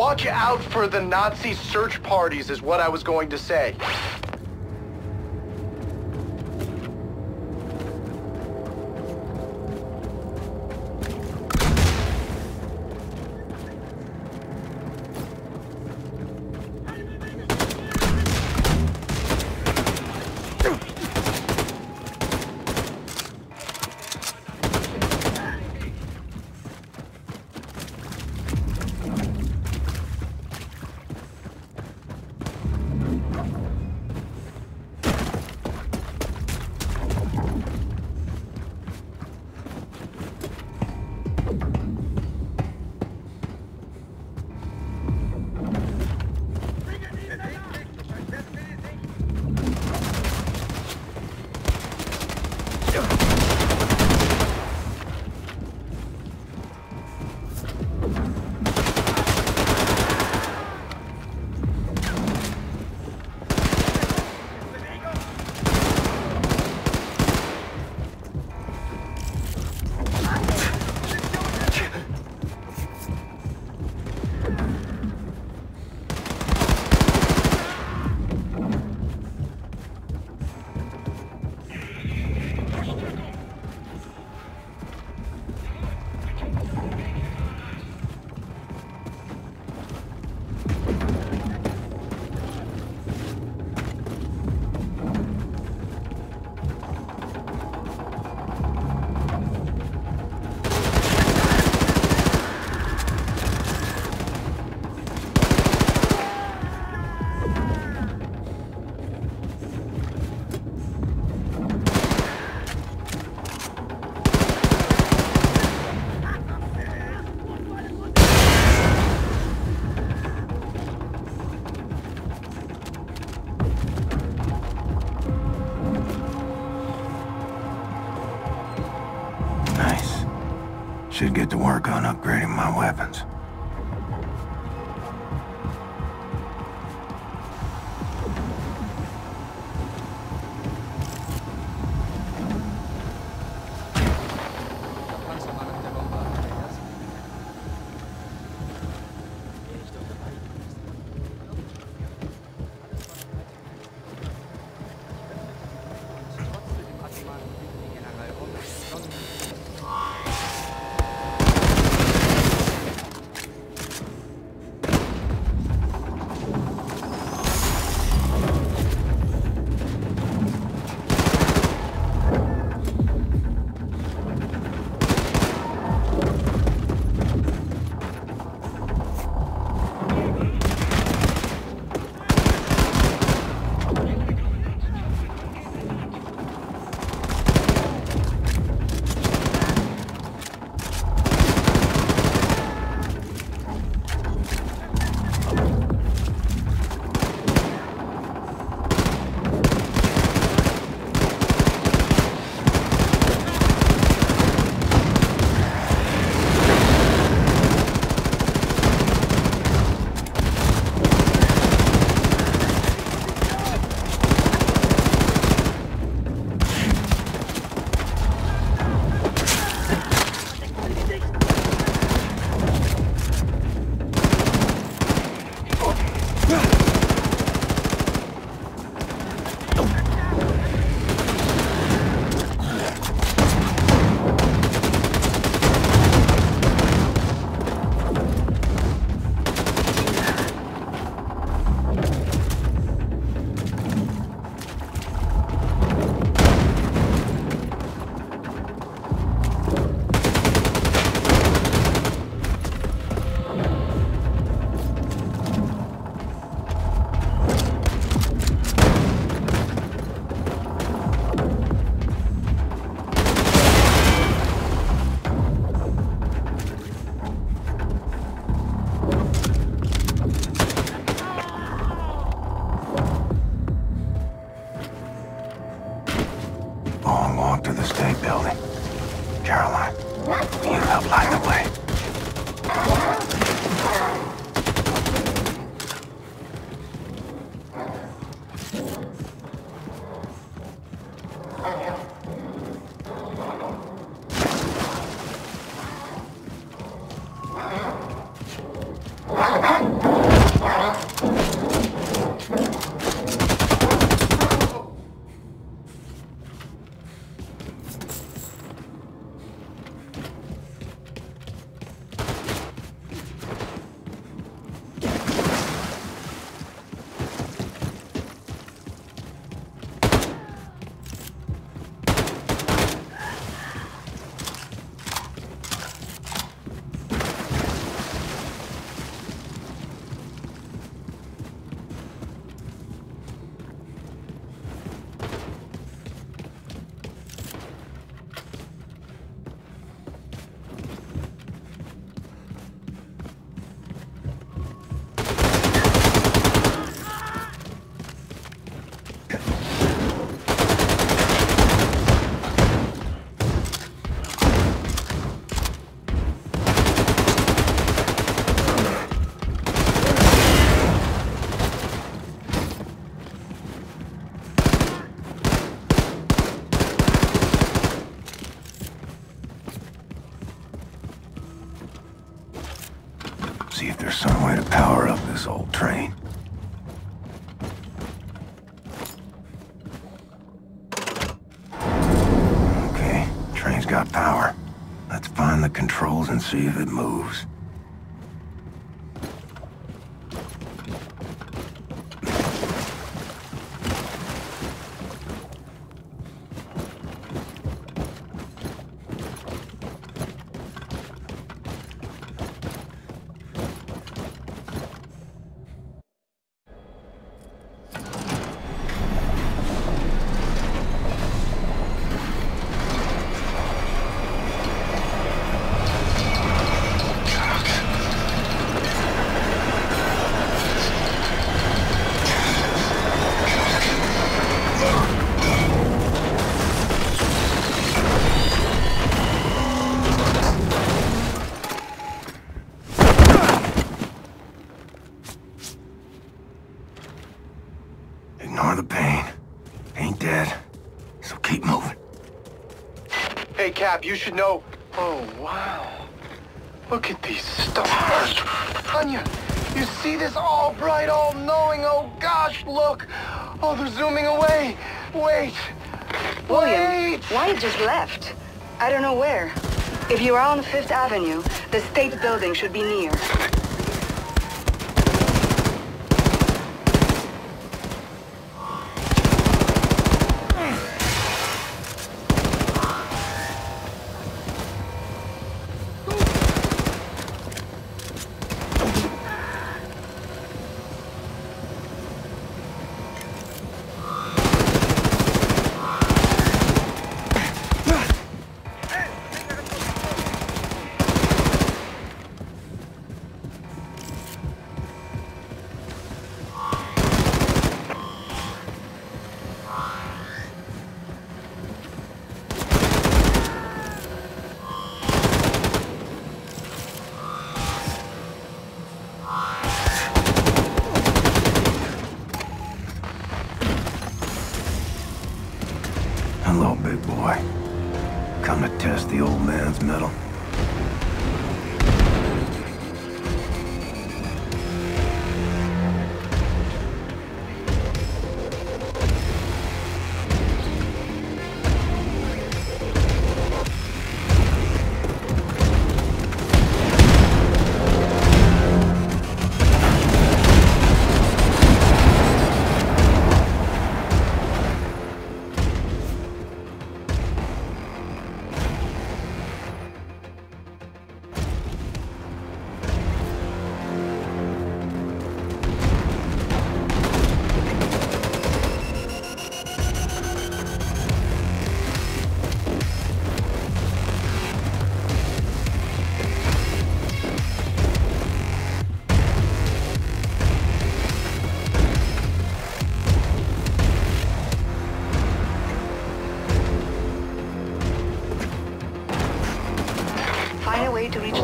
Watch out for the Nazi search parties is what I was going to say. Should get to work on upgrading my weapons. Long you help light the way. And see if it moves. Should know... Oh, wow. Look at these stars. Anya, you see this all bright, all knowing? Oh, gosh, look. Oh, they're zooming away. Wait. William, Wait. Wyatt just left. I don't know where. If you are on Fifth Avenue, the State Building should be near.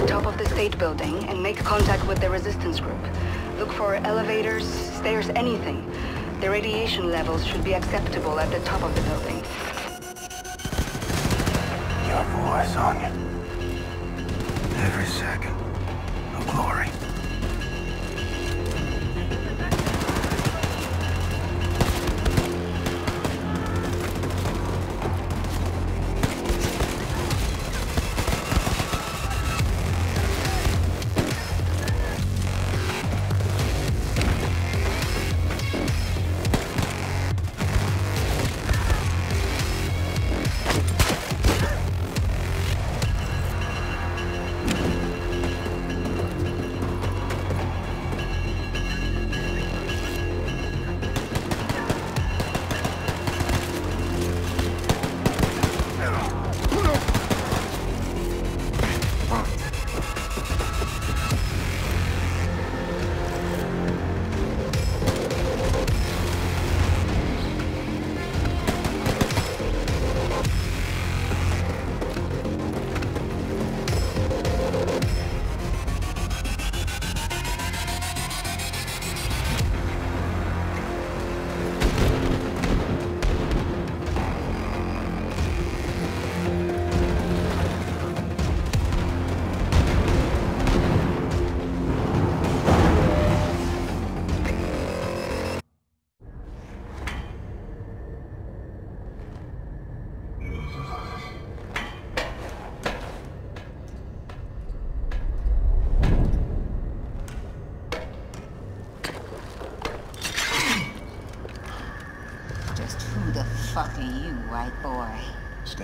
The top of the State Building and make contact with the resistance group. Look for elevators, stairs, anything. The radiation levels should be acceptable at the top of the building. Your voice, Anya. Every second. of glory.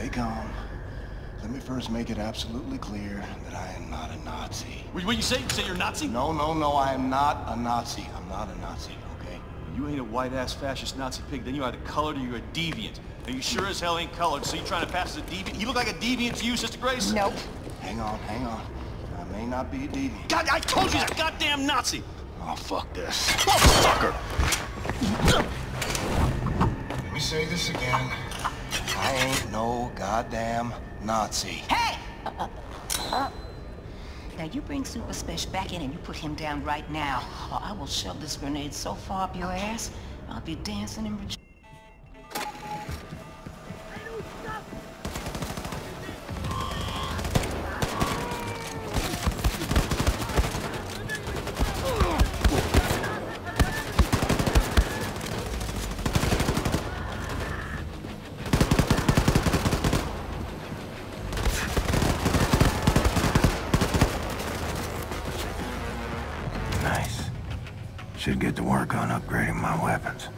Come. Let me first make it absolutely clear that I am not a Nazi. What, what you say? You say you're a Nazi? No, no, no, I am not a Nazi. I'm not a Nazi, okay? You ain't a white-ass fascist Nazi pig, then you're either colored or you're a deviant. Now you sure as hell ain't colored, so you trying to pass as a deviant? You look like a deviant to you, Sister Grace? Nope. Hang on, hang on. I may not be a deviant. God, I told you he's a goddamn Nazi! Oh, fuck this. Motherfucker! Let me say this again. I ain't no goddamn Nazi. Hey! Now you bring Super Special back in and you put him down right now, or I will shove this grenade so far up your ass, I'll be dancing in rejoicing. Work on upgrading my weapons.